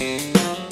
す